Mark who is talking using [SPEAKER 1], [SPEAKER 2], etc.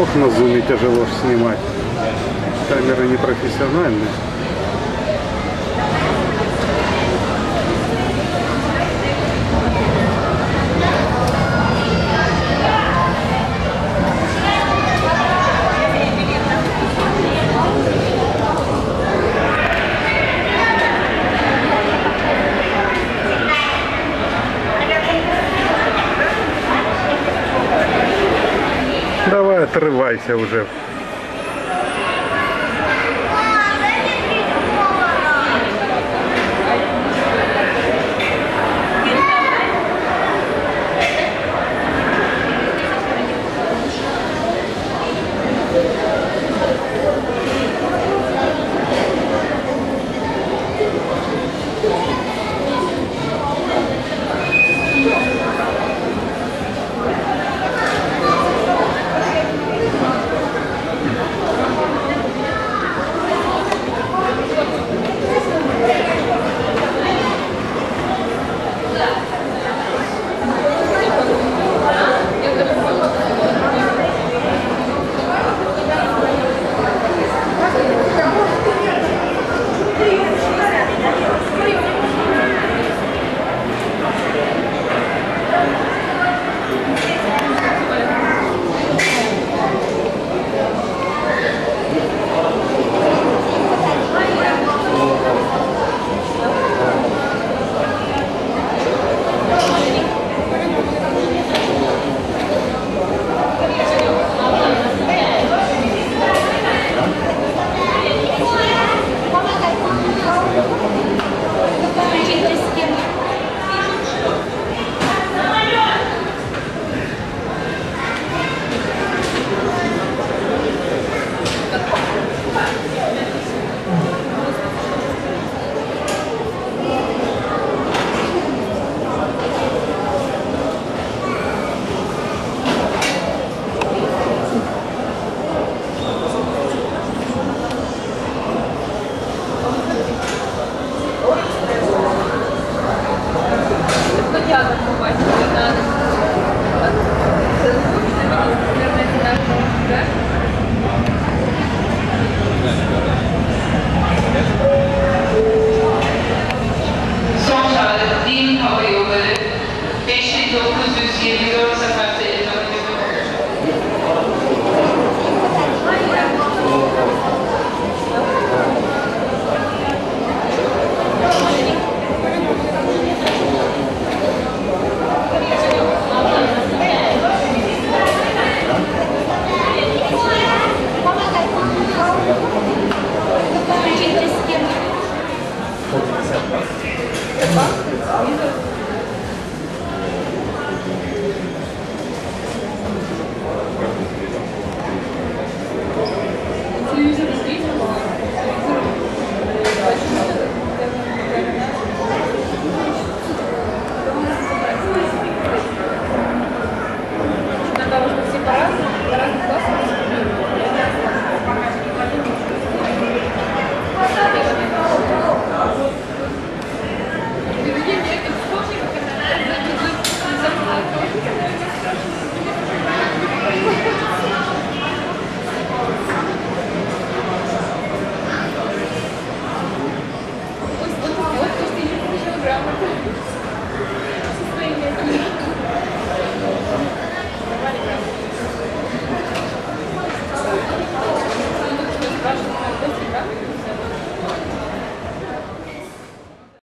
[SPEAKER 1] На зуме тяжело снимать. Камеры не отрывайся уже.